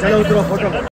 चलो उतरो फ़ोटो